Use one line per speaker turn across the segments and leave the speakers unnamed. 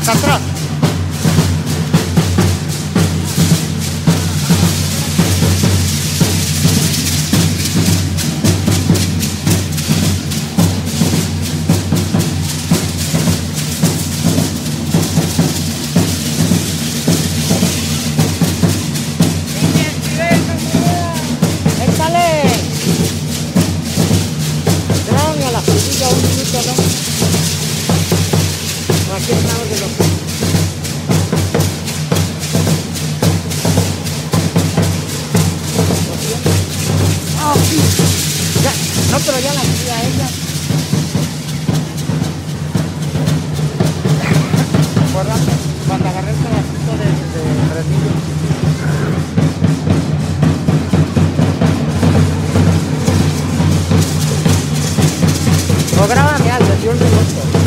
de no, pero ya la hacía ella. Acuérdate, cuando agarré el pedacito de, de frenillo. O grábame algo, yo el remoto.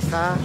三